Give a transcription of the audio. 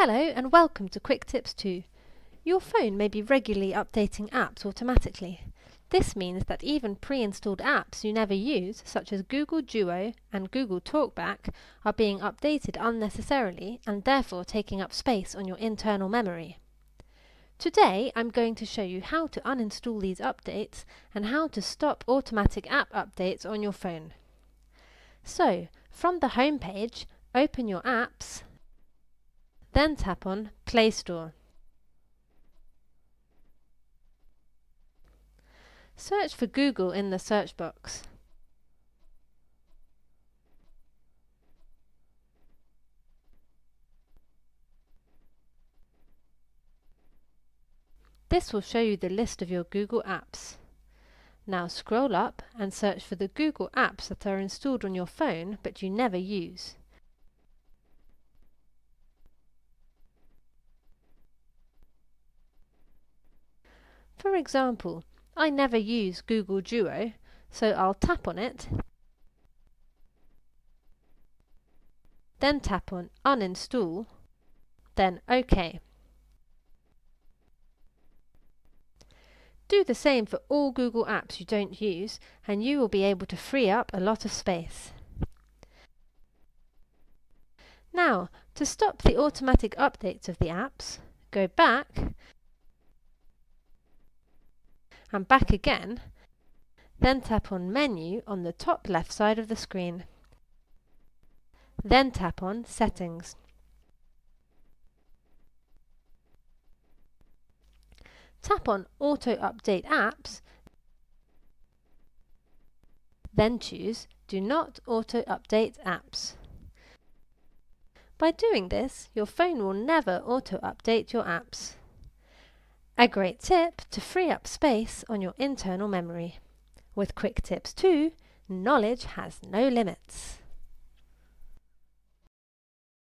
Hello and welcome to QuickTipsTo. Your phone may be regularly updating apps automatically. This means that even pre-installed apps you never use, such as Google Duo and Google Talkback, are being updated unnecessarily and therefore taking up space on your internal memory. Today I'm going to show you how to uninstall these updates and how to stop automatic app updates on your phone. So, from the home page, open your apps then tap on Play Store. Search for Google in the search box. This will show you the list of your Google apps. Now scroll up and search for the Google apps that are installed on your phone but you never use. For example, I never use Google Duo, so I'll tap on it, then tap on Uninstall, then OK. Do the same for all Google apps you don't use and you will be able to free up a lot of space. Now, to stop the automatic updates of the apps, go back and back again, then tap on Menu on the top left side of the screen. Then tap on Settings. Tap on Auto Update Apps, then choose Do Not Auto Update Apps. By doing this, your phone will never auto update your apps. A great tip to free up space on your internal memory. With QuickTipsTo, knowledge has no limits.